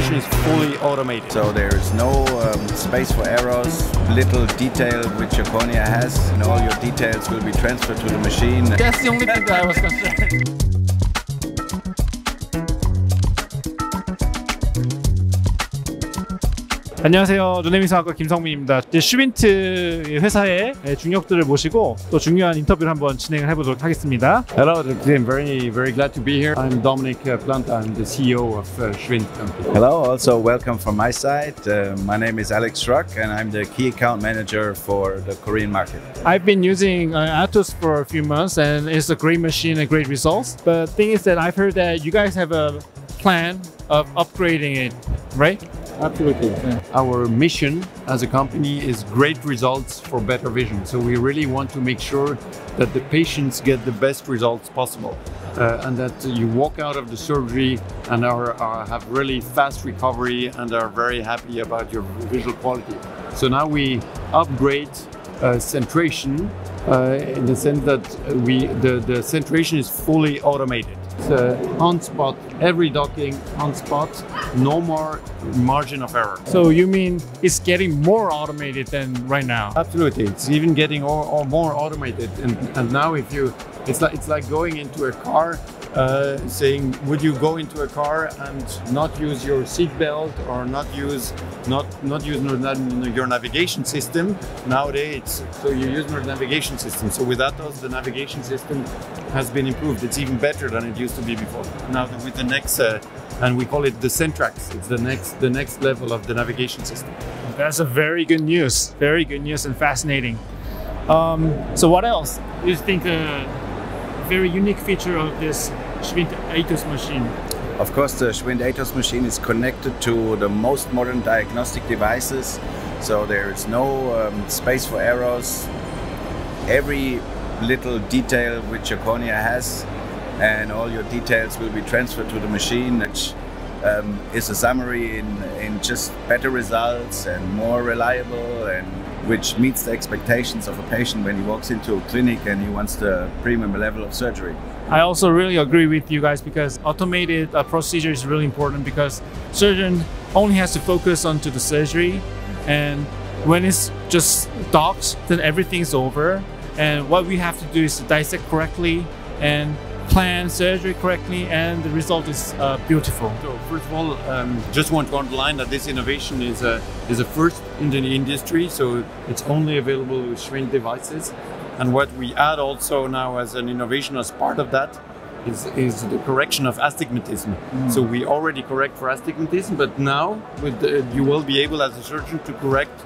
centration is fully automated. So there is no um, space for errors, little detail which your cornea has, and all your details will be transferred to the machine. That's the only thing that I was concerned. 안녕하세요. 눈에미소안과 김성민입니다. 이제 슈빈츠 회사의 중역들을 모시고 또 중요한 인터뷰를 한번 진행을 해보도록 하겠습니다. Hello, I'm very, very glad to be here. I'm Dominic uh, Planta. I'm the CEO of uh, Schwind Hello, also welcome from my side. Uh, my name is Alex Schrock and I'm the key account manager for the Korean market. I've been using uh, Atos for a few months and it's a great machine and great results. But the thing is that I've heard that you guys have a plan of upgrading it, right? Absolutely. Our mission as a company is great results for better vision. So we really want to make sure that the patients get the best results possible. Uh, and that you walk out of the surgery and are, are, have really fast recovery and are very happy about your visual quality. So now we upgrade uh, centration in the sense that we the, the centration is fully automated. Uh, on spot, every docking on spot, no more margin of error. So you mean it's getting more automated than right now? Absolutely, it's even getting or, or more automated. And, and now if you, it's like it's like going into a car uh, saying, would you go into a car and not use your seatbelt or not use not not use your navigation system? Nowadays, so you use your navigation system. So with Atos, the navigation system has been improved. It's even better than it used to be before. Now with the next, uh, and we call it the Centrax. It's the next the next level of the navigation system. That's a very good news. Very good news and fascinating. Um, so what else? You think? Uh, very unique feature of this Schwind Atos machine? Of course, the Schwind Atos machine is connected to the most modern diagnostic devices, so there is no um, space for errors. Every little detail which your cornea has and all your details will be transferred to the machine, which um, is a summary in, in just better results and more reliable and which meets the expectations of a patient when he walks into a clinic and he wants the premium level of surgery. I also really agree with you guys because automated uh, procedure is really important because surgeon only has to focus onto the surgery and when it's just docs then everything's over and what we have to do is to dissect correctly and plan surgery correctly and the result is uh, beautiful. So first of all, um, just want to underline that this innovation is a, is a first in the industry, so it's only available with Schwind devices. And what we add also now as an innovation as part of that is, is the correction of astigmatism. Mm. So we already correct for astigmatism, but now with the, you will be able as a surgeon to correct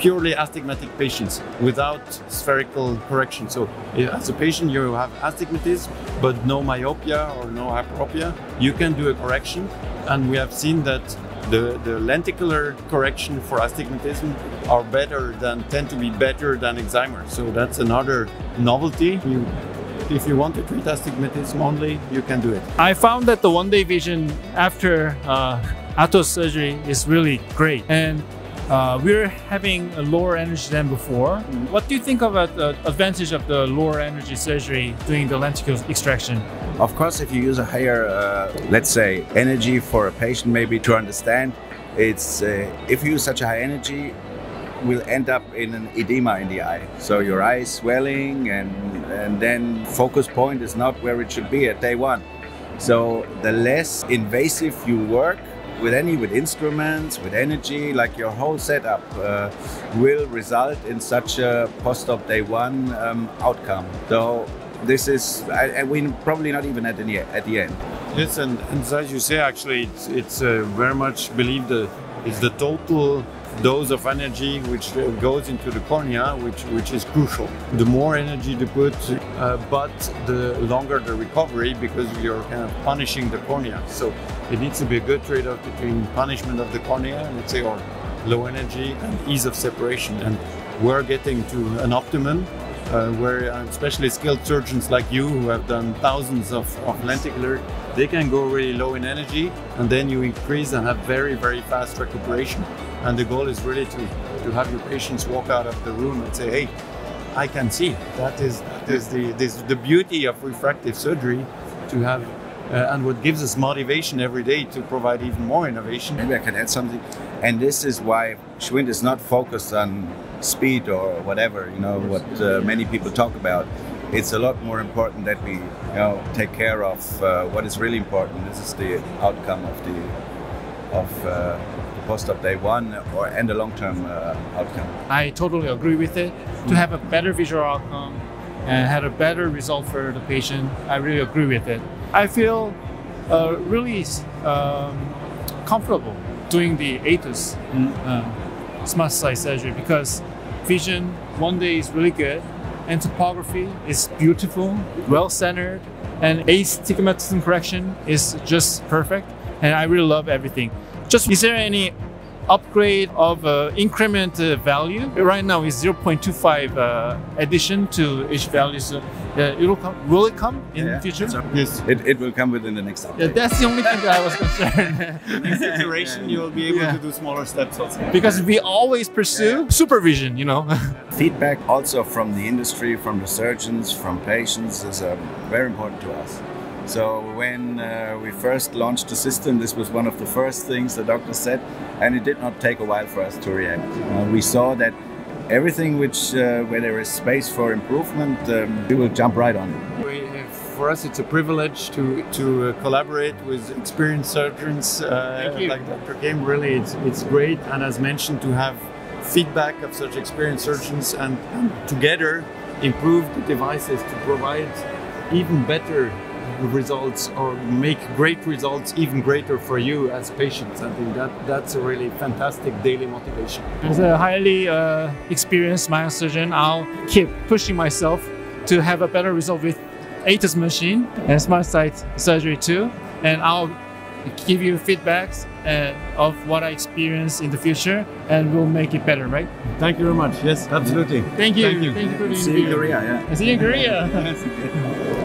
purely astigmatic patients without spherical correction. So as a patient, you have astigmatism, but no myopia or no hyperopia, you can do a correction. And we have seen that the, the lenticular correction for astigmatism are better than, tend to be better than excimer. So that's another novelty. You, if you want to treat astigmatism only, you can do it. I found that the one day vision after uh, surgery is really great. And uh, we're having a lower energy than before. Mm. What do you think about the advantage of the lower energy surgery doing the lenticle extraction? Of course, if you use a higher, uh, let's say, energy for a patient, maybe to understand, it's uh, if you use such a high energy, will end up in an edema in the eye. So your eye is swelling, and and then focus point is not where it should be at day one. So the less invasive you work, with any with instruments with energy like your whole setup uh, will result in such a post-op day one um, outcome. So this is and we probably not even at the at the end. Yes and, and as you say actually it's, it's uh, very much believed that it's the total dose of energy which goes into the cornea, which, which is crucial. The more energy to put, uh, but the longer the recovery because you're kind of punishing the cornea. So it needs to be a good trade-off between punishment of the cornea, let's say, or low energy and ease of separation. And we're getting to an optimum uh, where uh, especially skilled surgeons like you who have done thousands of, of lenticular, they can go really low in energy and then you increase and have very, very fast recuperation. And the goal is really to, to have your patients walk out of the room and say, hey, I can see. That is, that is the, this, the beauty of refractive surgery to have uh, and what gives us motivation every day to provide even more innovation. Maybe I can add something. And this is why Schwind is not focused on speed or whatever, you know, what uh, many people talk about. It's a lot more important that we, you know, take care of uh, what is really important. This is the outcome of the of uh, the post-op day one or and the long-term uh, outcome. I totally agree with it. To have a better visual outcome and have a better result for the patient, I really agree with it. I feel uh, really um, comfortable doing the ATOS uh, SmartSight surgery because vision one day is really good and topography is beautiful, well centered, and astigmatism correction is just perfect. And I really love everything. Just is there any upgrade of uh, increment uh, value? Right now is 0.25 uh, addition to each value. So uh, it will come. Will it come in Yeah, the future? Yes. It, it will come within the next update. Yeah, that's the only thing that I was concerned. Next iteration, you will be able Yeah. to do smaller steps also. because we always pursue supervision, you know. Feedback also from the industry, from the surgeons, from patients is um, very important to us. So when uh, we first launched the system, this was one of the first things the doctor said, and it did not take a while for us to react. Uh, we saw that everything which uh, where there is space for improvement, um, we will jump right on. it. We, for us, it's a privilege to to uh, collaborate with experienced surgeons uh, Thank you. like Dr. Kim. Really, it's it's great, and as mentioned, to have feedback of such experienced surgeons and, and together improve the devices to provide even better results or make great results even greater for you as patients. I think that that's a really fantastic daily motivation. As a highly uh, experienced smile surgeon, I'll keep pushing myself to have a better result with ATOS machine and SmartSight surgery too. And I'll give you feedbacks uh, of what I experience in the future, and we'll make it better, right? Thank you very much. Yes, absolutely. Thank you. Thank you. for the See you in interview. Korea, yeah. See you in Korea.